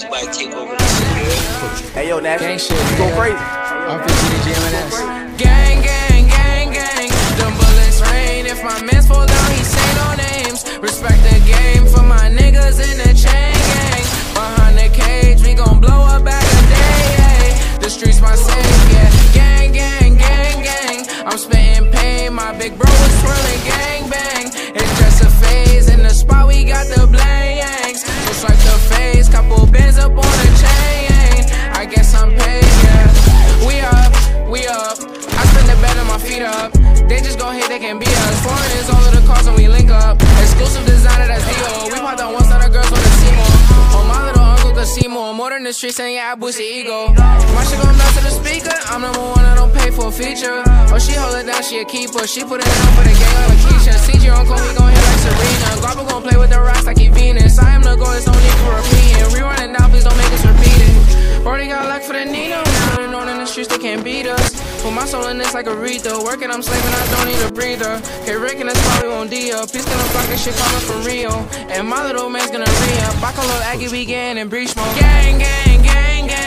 Take over. Hey, yo, Nash. Gang shit. Go yeah. crazy. I'm 15 GMS. Gang, gang, gang, gang. Them bullets rain if my man's full They just gon' hit, they can beat us. Foreign is all of the cars and we link up. Exclusive designer, that's Dior. Oh. We pop down once, now the girls wanna see more. Oh, my little uncle could see more. More than the streets, and yeah, I boost the ego. My shit gon' bounce to the speaker. I'm number one, I don't pay for a feature. Oh, she hold it down, she a keeper. She put it down for the gang like Keisha. CG uncle, we gon' hit like Serena. Guapa gon' play with the rocks like he Venus. I am the goal, it's need for repeating. They can't beat us. Put my soul in this like a Aretha. Working, I'm slaving, I don't need a breather. Hey, Rick, and that's probably won't D up. Peace gonna fuck shit coming from Rio. And my little man's gonna re up. I call little Aggie, we getting in breach mode. Gang, gang, gang, gang.